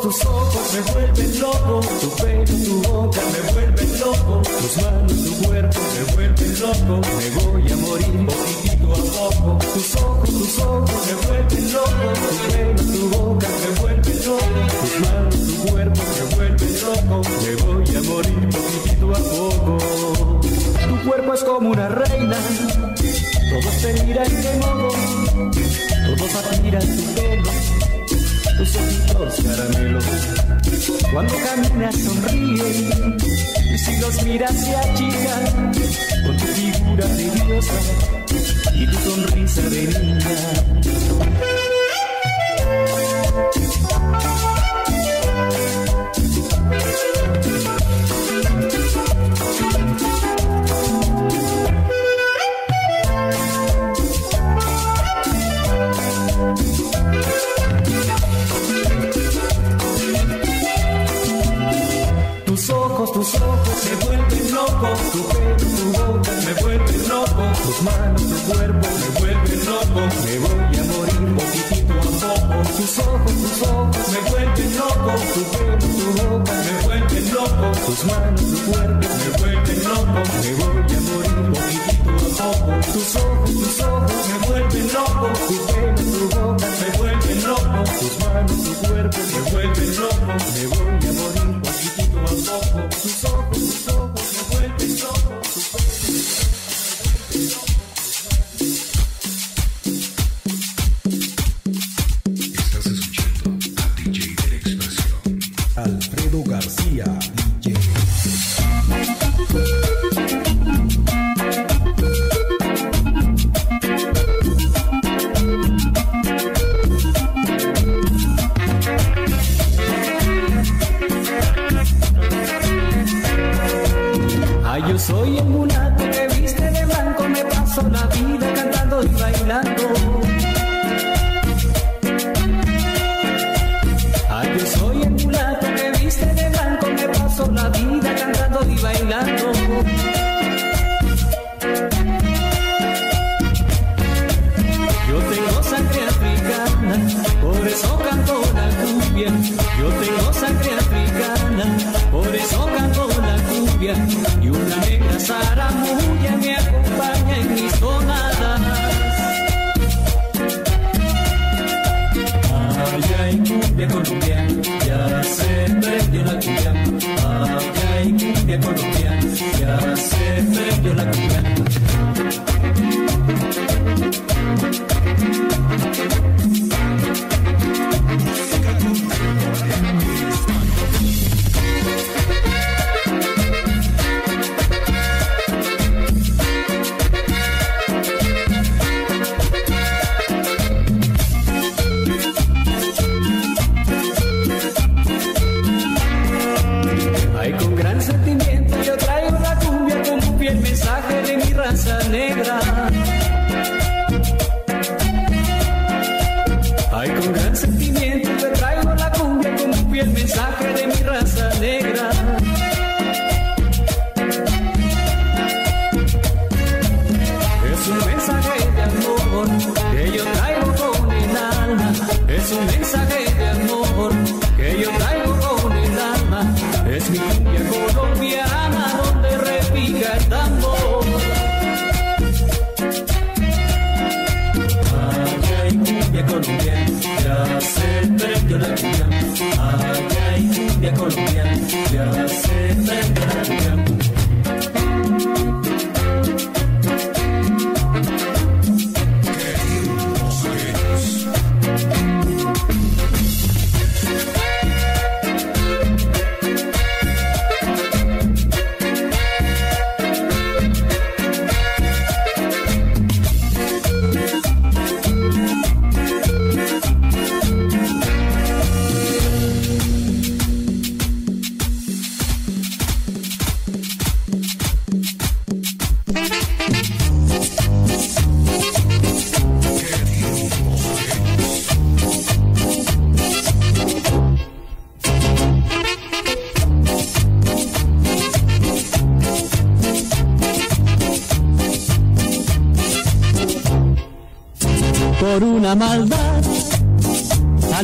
tus ojos me vuelven loco, tu pelo, tu boca me vuelven loco, tus manos, tu cuerpo me vuelven loco, me voy a morir poquitito a poco. Tus ojos, tus ojos me vuelven loco, tu pelo, tu boca me vuelven loco, tus manos, tu cuerpo me vuelven loco, me voy a morir poquitito a poco. Tu cuerpo es como una reina, todos te miran de modo, todos admiran tu pelo ojitos caramelos. Cuando caminas sonríe y si los miras se achican con tu figura de diosa y tu sonrisa de niña. Tus manos, tu cuerpo me vuelven loco, me voy a morir poquitito a poco. Tus ojos, tus ojos me vuelven loco, tu pelo, tu boca me vuelven loco, tus manos, tu cuerpo me vuelven loco, me voy a morir poquitito a poco. Tus ojos, tus ojos me vuelven loco, tu pelo, tu boca me vuelven loco, tus manos, tu cuerpo me vuelven loco, me voy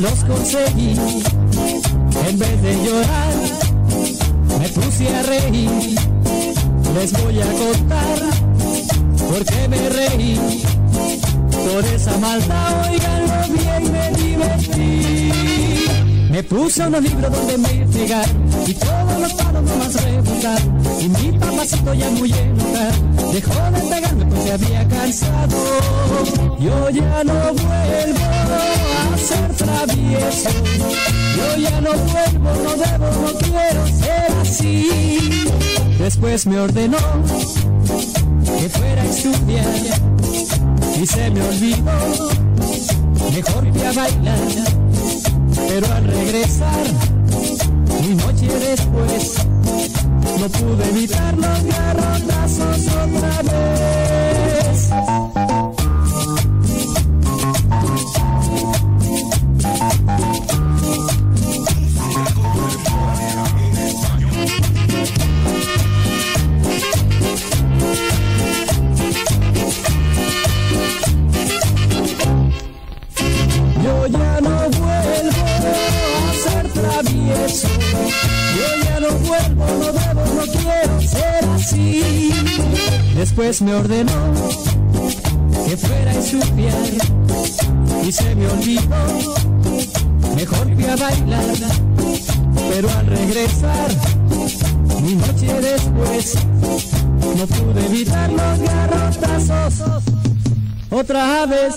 los conseguí. En vez de llorar, me puse a reír. Les voy a contar por qué me reí. Por esa maldad, oiganlo bien, me divertí. Me puse unos libros donde investigar y todos los palos no más rebutar. Y mi papacito ya muy enojar dejó de pegarme porque había cansado. Yo ya no vuelvo a ser travieso. Yo ya no vuelvo, no debo, no quiero ser así. Después me ordenó que fuera a estudiar y se me olvidó. Mejor que a bailar pero al regresar, mi noche después, no pude evitar los garrotazos otra vez. Después me ordenó que fuera a estudiar y se me olvidó. Mejor fui a bailar, pero al regresar, mi noche después, no pude evitar los garrotazos. Otra vez.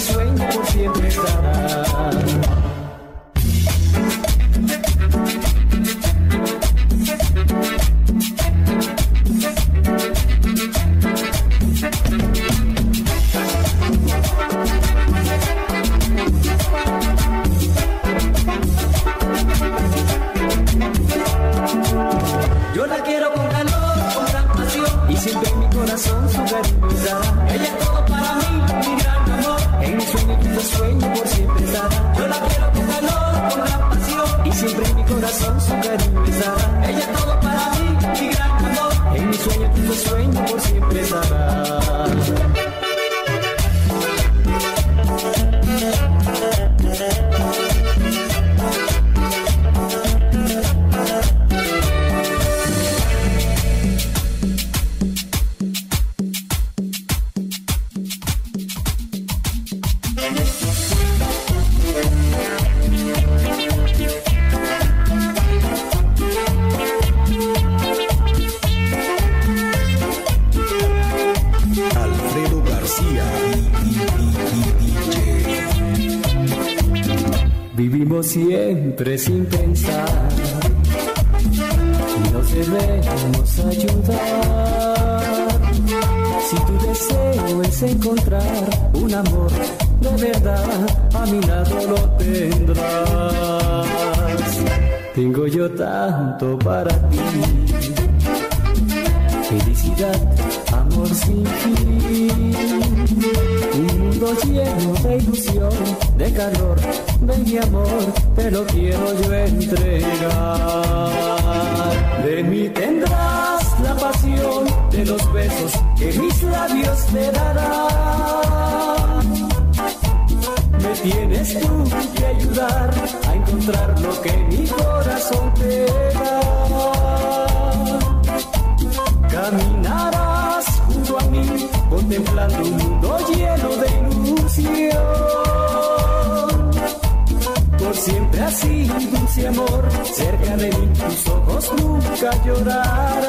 sueño por siempre. Sin pensar. Nos debemos ayudar. Si tu deseo es encontrar un amor de verdad, a mi lado lo tendrás. Tengo yo tanto para ti. Felicidad, amor sin. Un mundo lleno de ilusión, de calor, de mi amor, te lo quiero yo entregar. De mí tendrás la pasión de los besos que mis labios te darán. Me tienes tú que ayudar a encontrar lo que mi corazón te da. Mí, contemplando un mundo lleno de ilusión. Por siempre así, dulce amor, cerca de mí tus ojos nunca llorarán.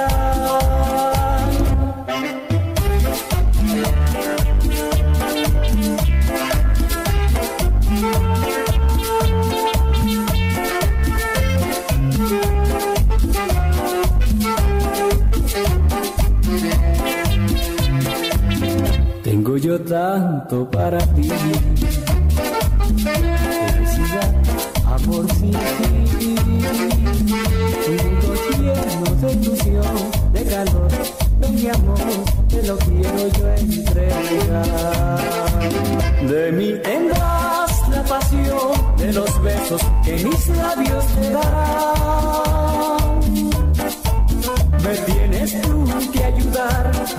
Yo tanto para ti. Felicidad, amor sin fin. Un mundo lleno de ilusión, de calor, de mi amor, te lo quiero yo entregar. De mí tendrás la pasión de los besos que mis labios te darán.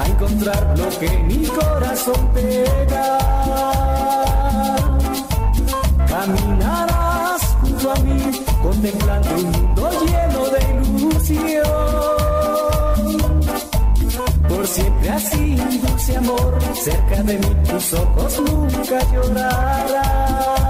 A encontrar lo que mi corazón te da. Caminarás junto a mí, contemplando un mundo lleno de ilusión. Por siempre así, dulce amor, cerca de mí tus ojos nunca llorarán.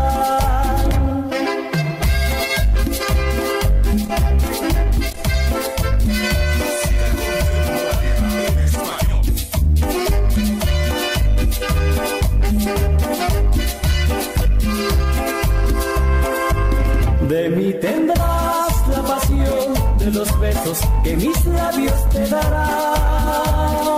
Que mis labios te darán.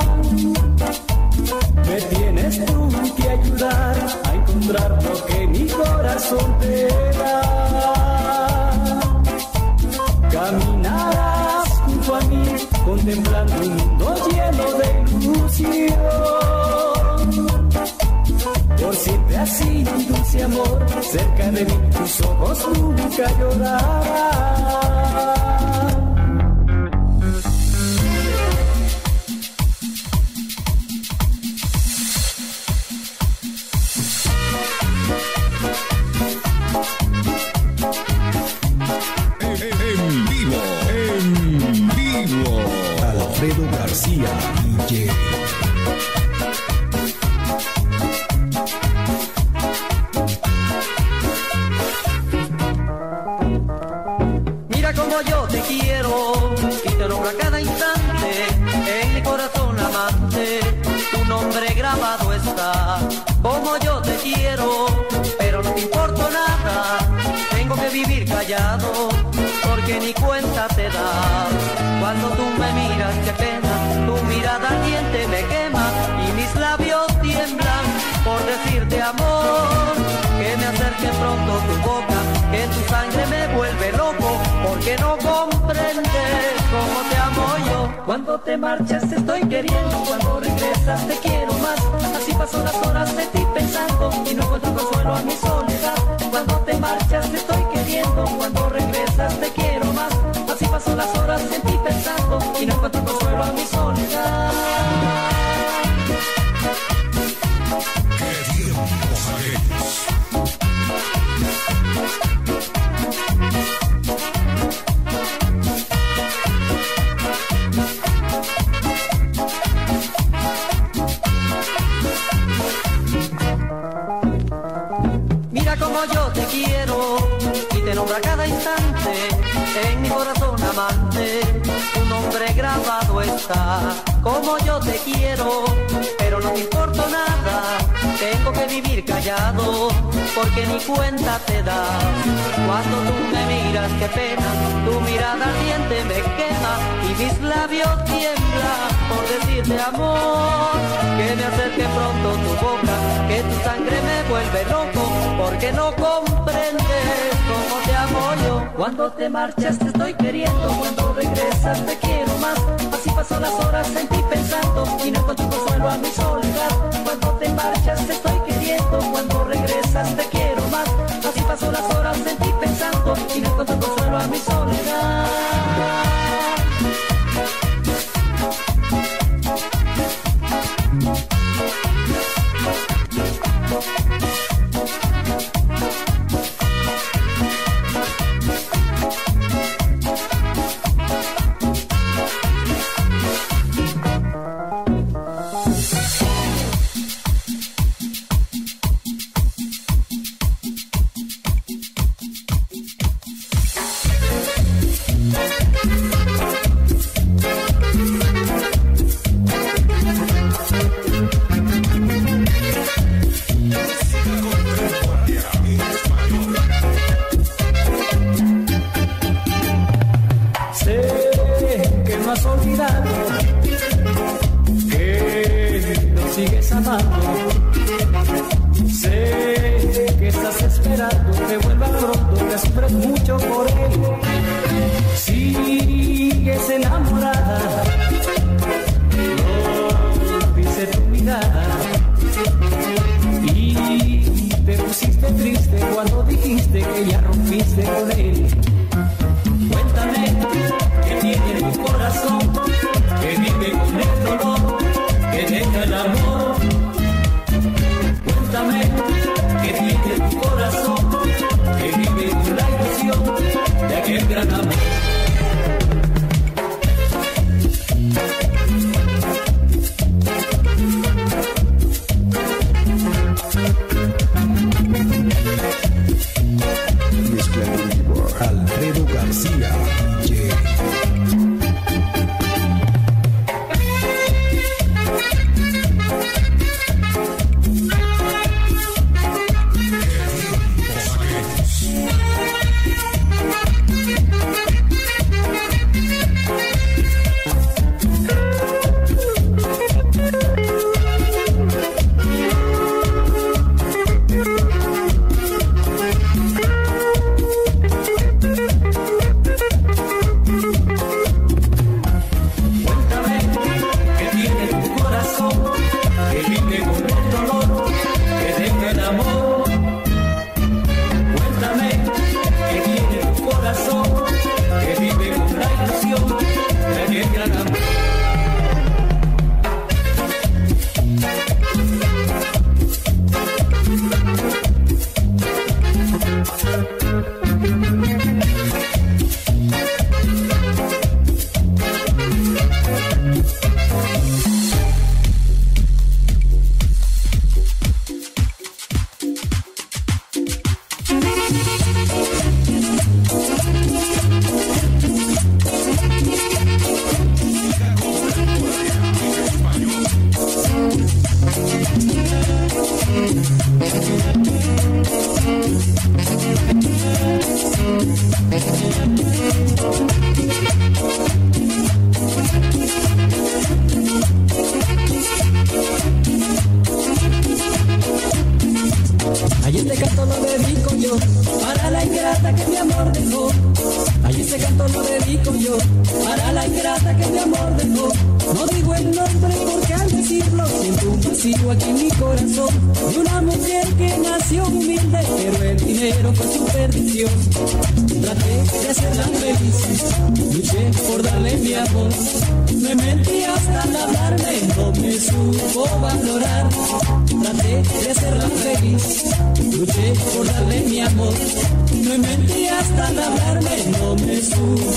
Me tienes tú que ayudar a encontrar lo que mi corazón te da. Caminarás junto a mí, contemplando un mundo lleno de ilusión. Por siempre así, dulce amor, cerca de mí tus ojos nunca llorarán. Porque ni cuenta te das. Cuando tú me miras, qué pena, tu mirada ardiente me quema y mis labios Cuando te marchas te estoy queriendo, cuando regresas te quiero más. Así paso las horas de ti pensando y no encuentro consuelo a mi soledad. Cuando te marchas te estoy queriendo, cuando regresas te quiero más. Así paso las horas en ti pensando y no encuentro consuelo a mi soledad. Como yo te quiero, pero no te importa nada. Tengo que vivir callado, porque ni cuenta te da. Cuando tú me miras, qué pena, tu mirada ardiente me quema y mis labios tiemblan por decirte amor. Que me acerque pronto tu boca, que tu sangre me vuelve loco, porque no comprendes cómo te amo yo. Cuando te marchas te estoy queriendo, cuando regresas te quiero más. Así paso las horas en ti pensando y no encuentro consuelo a mi soledad. Marchas te estoy queriendo, cuando regresas te quiero más. Así paso las horas en ti pensando y no encuentro consuelo a mi soledad.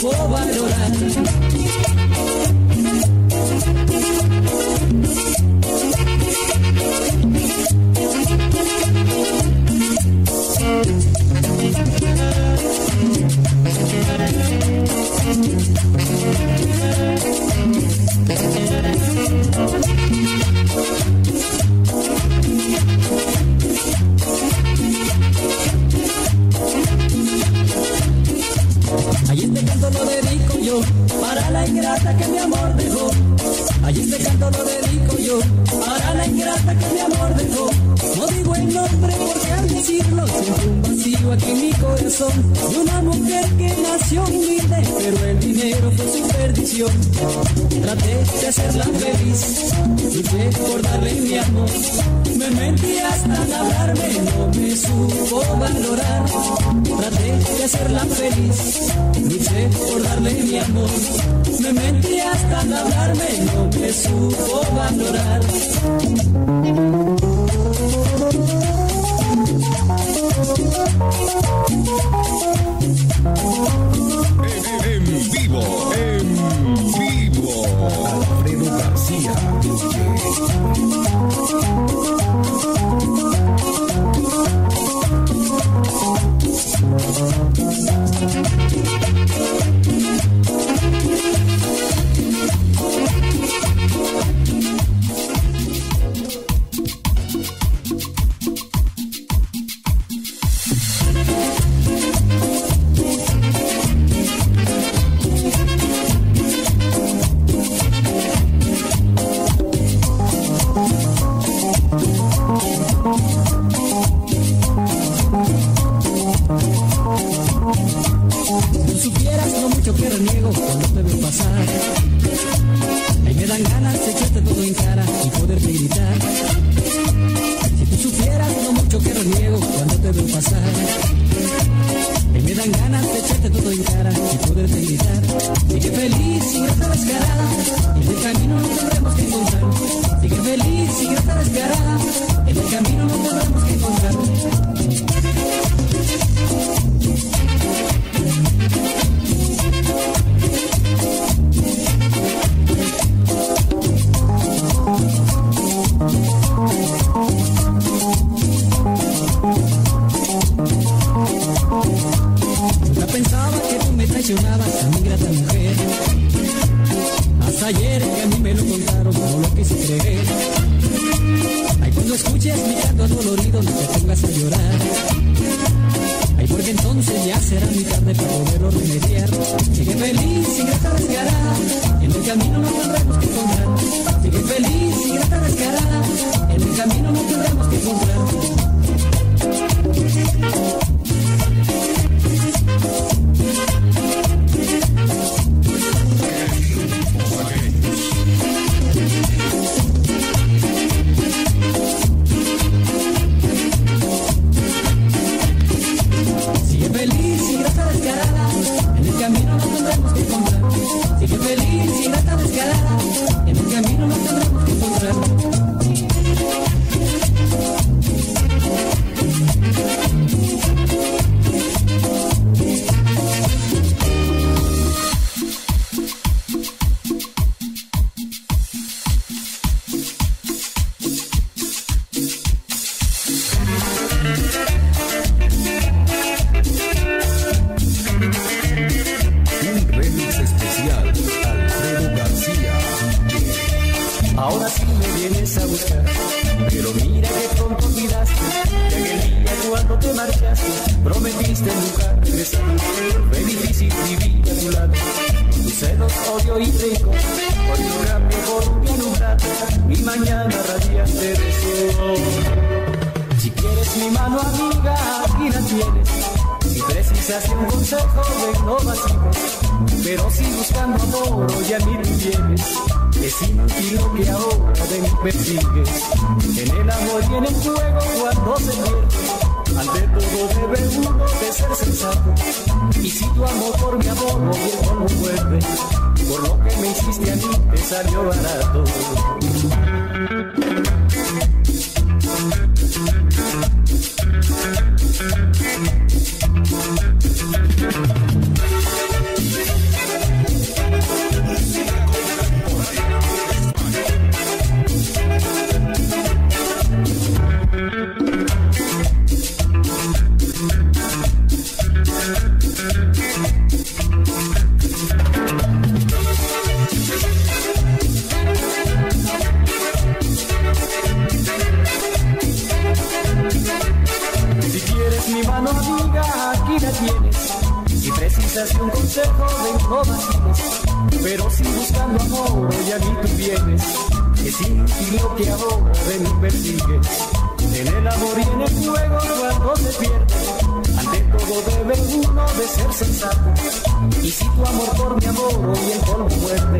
Supo valorar. hablarme, no me supo valorar. Traté de hacerla feliz, luché por darle mi amor. Me mentí hasta al hablarme, no me supo valorar. celos, odio y rico. Hoy lo cambio por mi lumbrata, mi mañana radiante de sol. Si quieres mi mano amiga, aquí la tienes. Mi presencia hace un consejo de no vacío, pero si buscando amor hoy a lo tienes. Es inútil lo que ahora de mí persigues. En el amor y en el fuego cuando se pierde al ver todo debe uno de ser sensato. Y si tu amor por mi amor no viejo no vuelve, por lo que me hiciste a mí te salió barato. De ser sensato, y si tu amor por mi amor y el polvo muerde,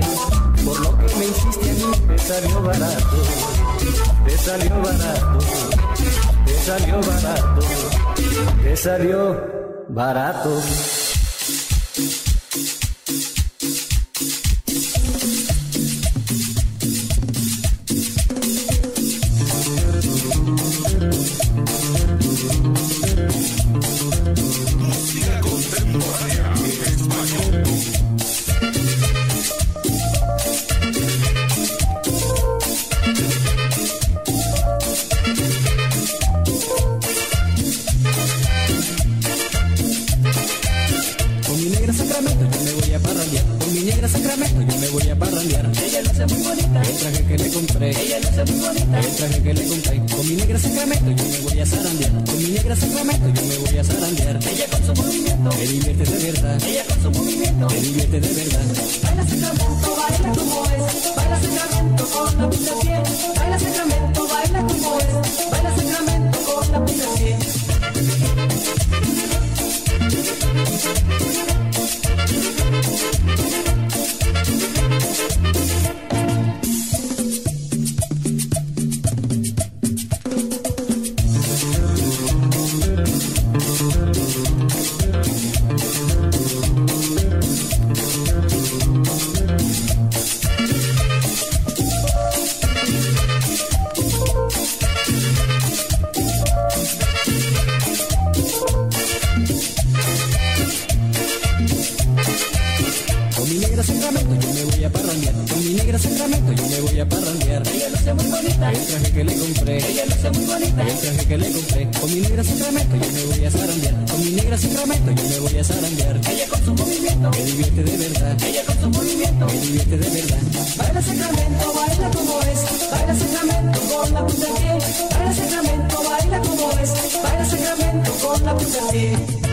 por lo que me hiciste a mí te salió barato, te salió barato, te salió barato, te salió barato. Ella luce muy bonita. El traje que le compré. Con mi negra Sacramento yo me voy a zarandear. Con mi negra Sacramento yo me voy a zarandear. Ella con su movimiento. Me divierte de verdad. Ella con su movimiento. Me divierte de verdad. Baila Sacramento, baila como es. Baila Sacramento con la punta del pie. Baila Sacramento, baila como es. Baila Sacramento con la punta del pie.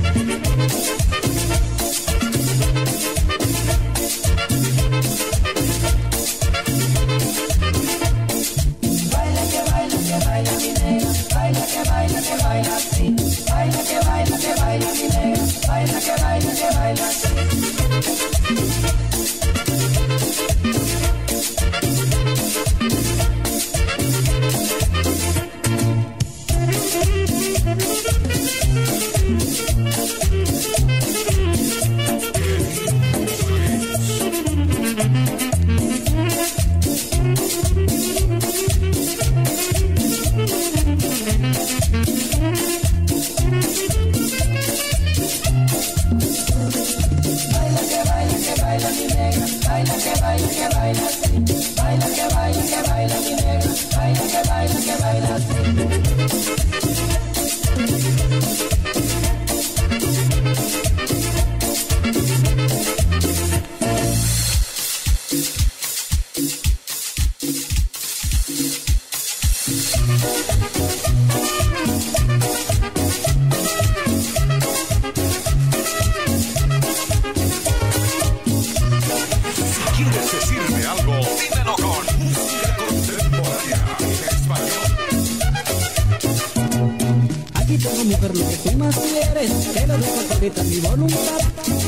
Lo ahorita mi voluntad.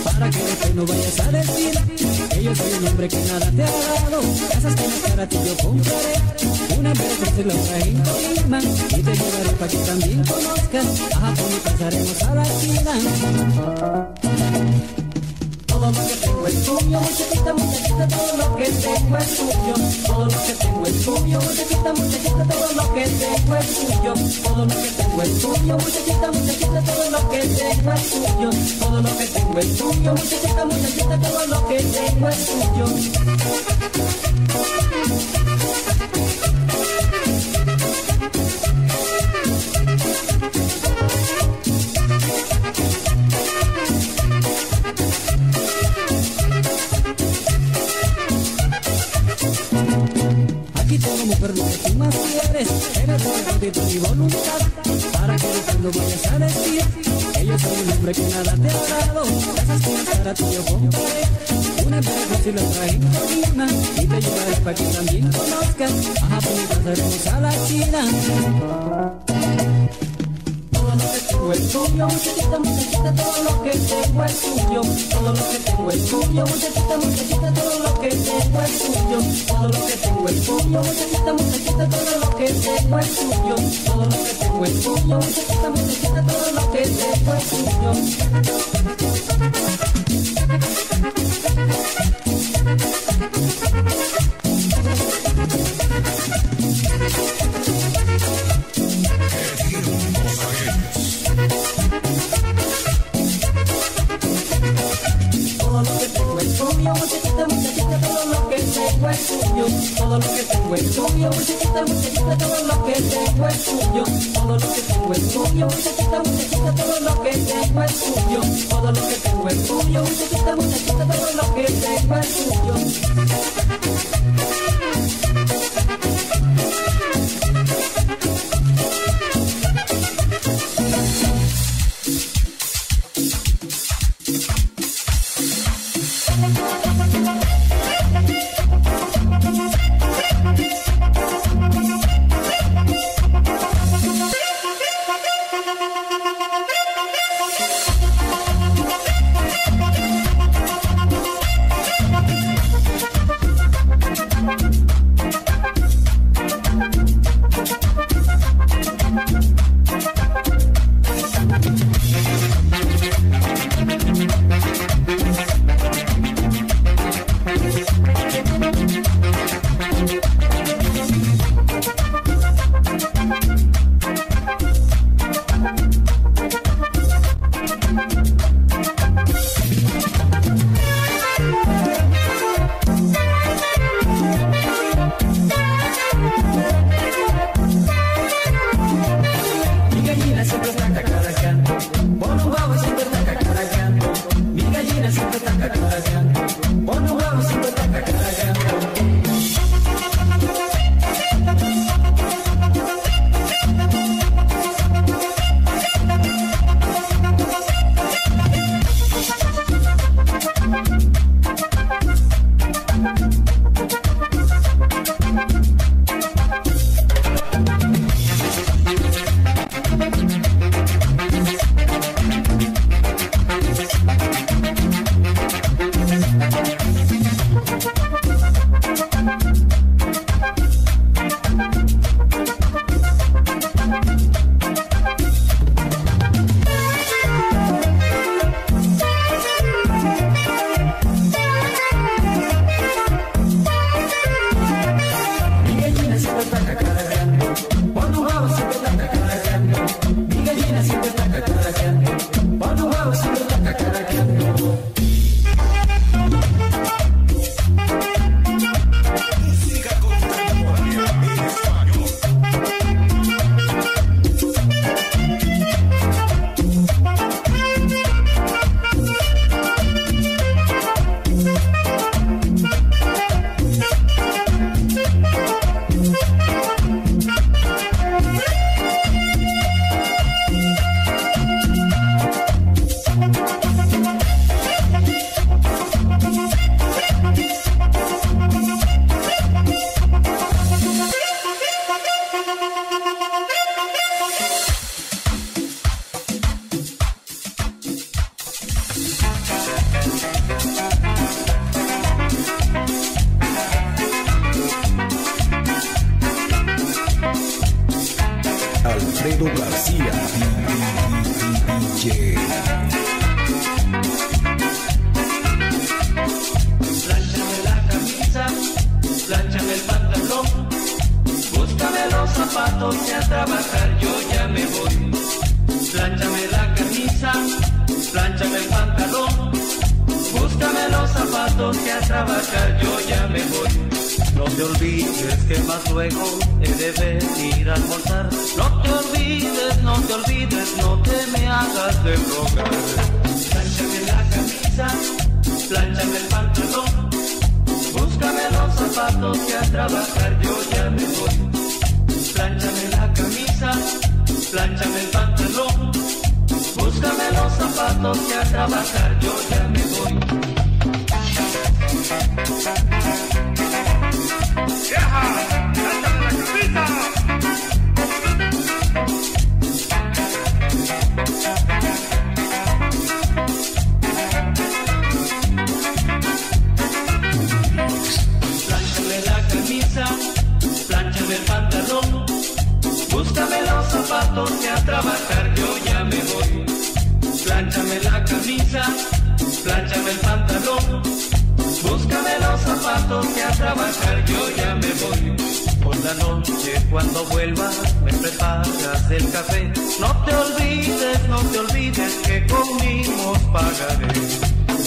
Para que después no vayas a decir que yo soy un hombre que nada te ha dado. Casas que para ti yo compraré. Una se la otra en Colima. Y te llevaré para que también conozcas. A Japón y pasaremos a la China. Tuyo, muchachita, muchachita, todo lo que tengo es tuyo. Todo lo que tengo es tuyo, muchachita, muchachita, todo lo que tengo es tuyo. Todo lo que tengo es tuyo, muchachita, muchachita, todo lo que tengo es tuyo. Todo lo que tengo es tuyo, muchachita, muchachita, todo lo que tengo es tuyo. Ahorita mi voluntad. Para que no vayas a decir que yo soy un hombre que nada te ha dado. Esas cosas para ti yo compraré una vez si la traigo una y te llevaré para que también conozcas. Ajá, pues pasaremos a la China tengo es tuyo, muchachita, muchachita, todo lo que tengo es tuyo, todo lo que tengo es tuyo, muchachita, muchachita, todo lo que tengo es tuyo, todo lo que tengo es tuyo, muchachita, muchachita, todo lo que tengo es tuyo, todo lo que tengo es tuyo, muchachita, muchachita, todo lo que tengo es todo que a trabajar yo ya me voy. Por la noche cuando vuelva me preparas el café. No te olvides, no te olvides que conmigo pagaré.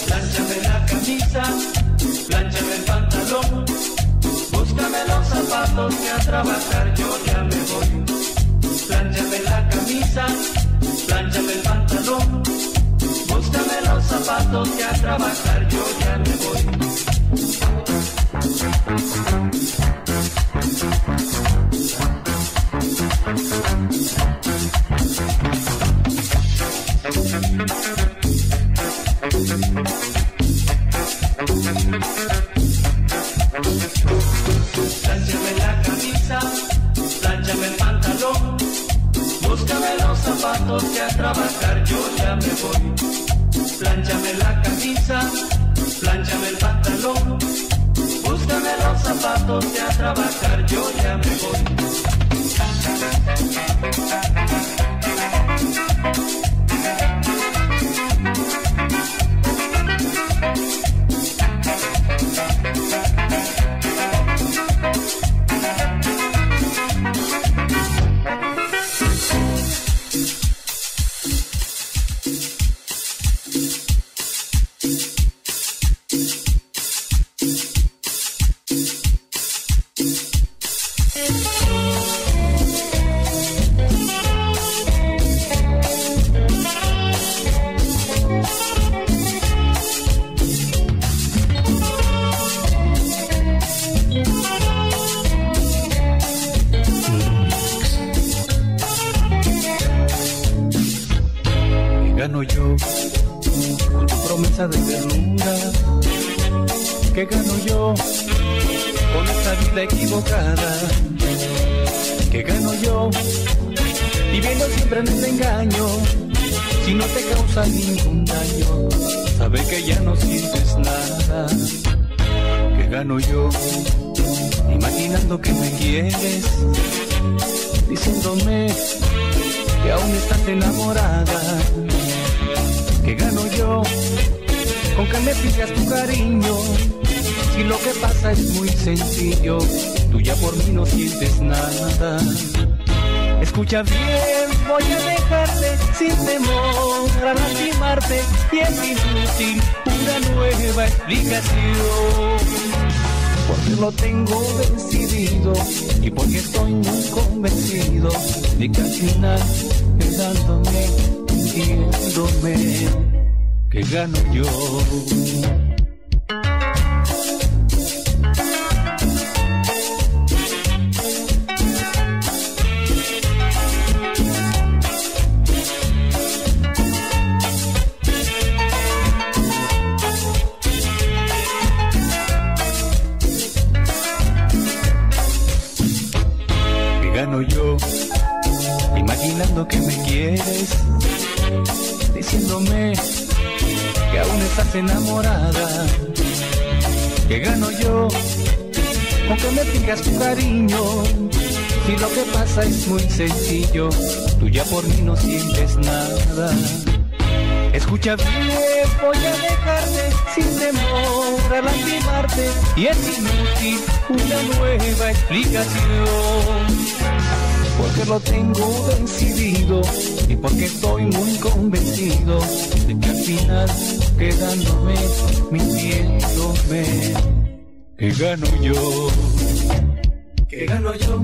Plánchame la camisa, plánchame el pantalón. Búscame los zapatos que a trabajar yo ya me voy. Plánchame la camisa, plánchame el pantalón. Búscame los zapatos que a trabajar yo ya me voy. Plánchame ¿Qué gano yo viviendo siempre en el engaño? Si no te causa ningún daño, sabe que ya no sientes nada. ¿Qué gano yo imaginando que me quieres? Diciéndome que aún estás enamorada. ¿Qué gano yo con que me pidas tu cariño? Si lo que pasa es muy sencillo, tú ya por mí no sientes nada. Escucha bien, voy a dejarte sin temor a lastimarte y es inútil una nueva explicación porque lo tengo decidido y porque estoy muy convencido de que al final quedándome, sintiéndome que gano yo. Que me quieres diciéndome que aún estás enamorada que gano yo con que me digas tu cariño si lo que pasa es muy sencillo tú ya por mí no sientes nada Escucha bien, voy a dejarte sin temor a lastimarte y es inútil una nueva explicación. Porque lo tengo decidido y porque estoy muy convencido de que al final quedándome, mintiéndome, que gano yo. Que gano yo.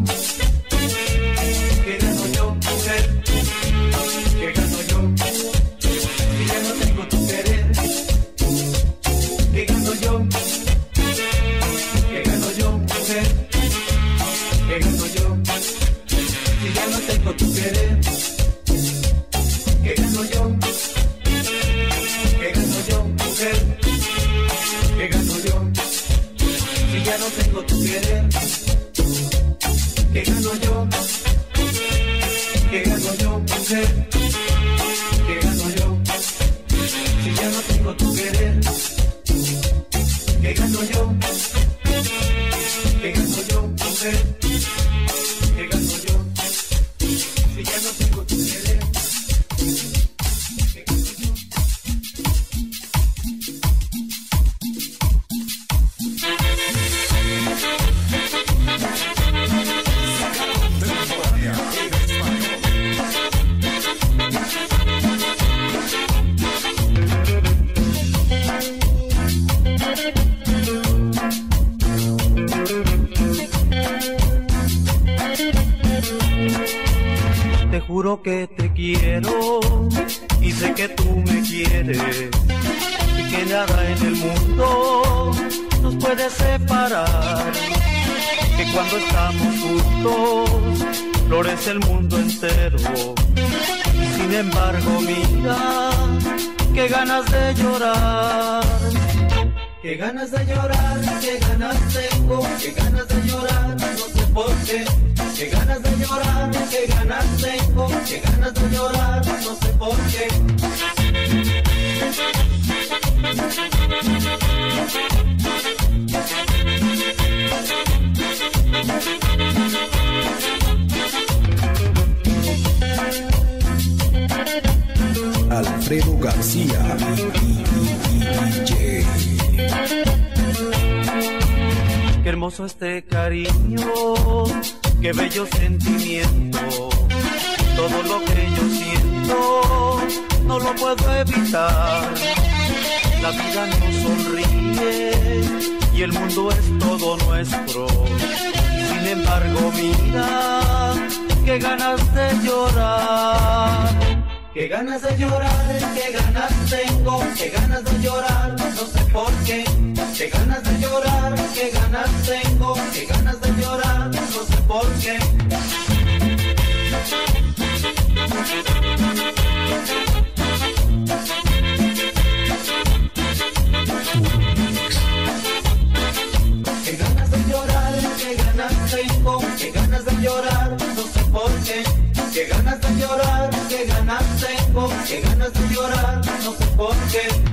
Que te quiero y sé que tú me quieres y que nada en el mundo nos puede separar. Que cuando estamos juntos florece el mundo entero. Y sin embargo, mira, qué ganas de llorar. Qué ganas de llorar, qué ganas tengo, qué ganas de llorar, no sé por qué. Qué ganas de llorar, qué ganas tengo, qué ganas de llorar, no sé por qué. Alfredo García DJ. Qué hermoso este cariño, qué bello sentimiento. Todo lo que yo siento no lo puedo evitar. La vida nos sonríe y el mundo es todo nuestro. Sin embargo, mira, qué ganas de llorar. Qué ganas de llorar, qué ganas tengo, qué ganas de llorar, no sé por qué. Qué ganas de llorar, qué ganas tengo, qué ganas qué ganas de llorar, no sé por qué.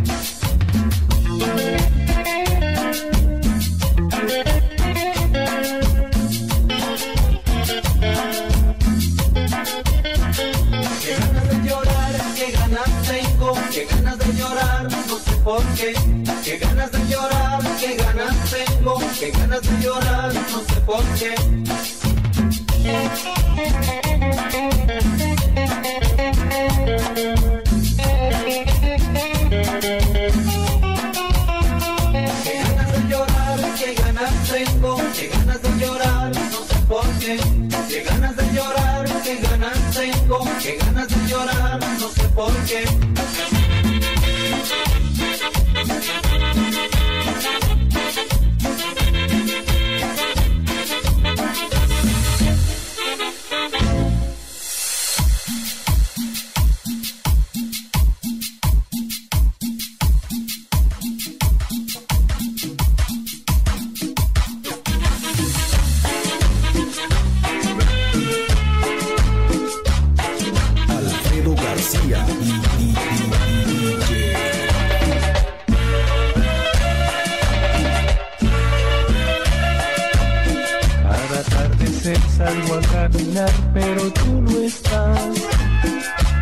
Caminar, pero tú no estás.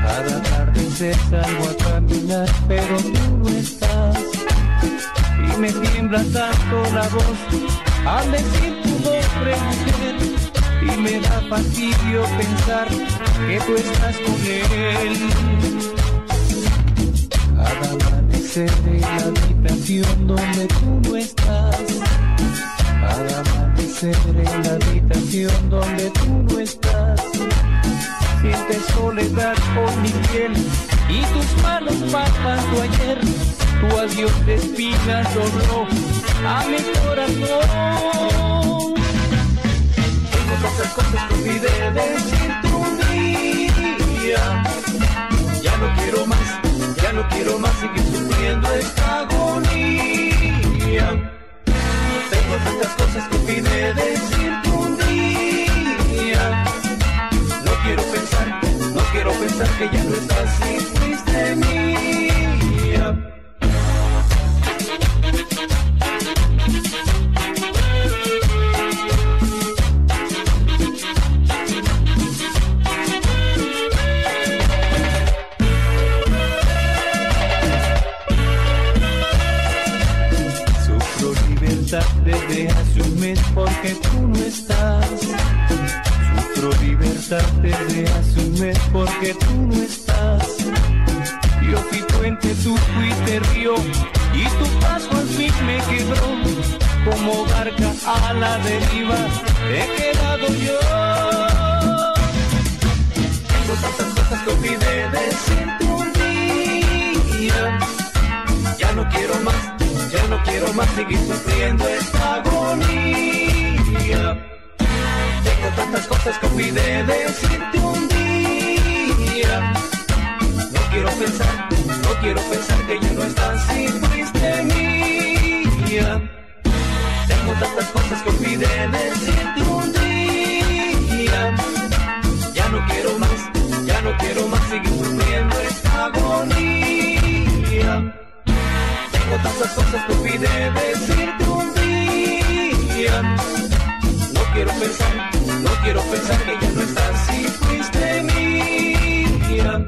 Cada atardecer salgo a caminar, pero tú no estás. Y me tiembla tanto la voz al decir tu nombre, mujer. Y me da fastidio pensar que tú estás con él. Al amanecer en la habitación donde tú no estás. Al amanecer en la habitación donde tú no estás. Sientes soledad por mi piel y tus manos palpan tu ayer. Tu adiós de espinas dobló a mi corazón. Tengo tantas cosas que olvidé decirte un día. Ya no quiero más, ya no quiero más seguir sufriendo esta agonía. Tengo tantas cosas que libertad que ya no estás y fuiste mía. Hace un mes porque tú no estás. Yo fui puente, tú fuiste río y tu paso al fin me quebró. Como barca a la deriva he quedado yo. Tengo tantas cosas que olvidé decirte un día. Ya no quiero más, ya no quiero más seguir sufriendo esta agonía. Tantas cosas que olvidé decirte un día. No quiero pensar, no quiero pensar que ya no estás si fuiste mía. Tengo tantas cosas que olvidé decirte un día. Ya no quiero más, ya no quiero más seguir sufriendo esta agonía. Tengo tantas cosas que olvidé decirte un día quiero pensar, no quiero pensar que ya no estás si fuiste mía.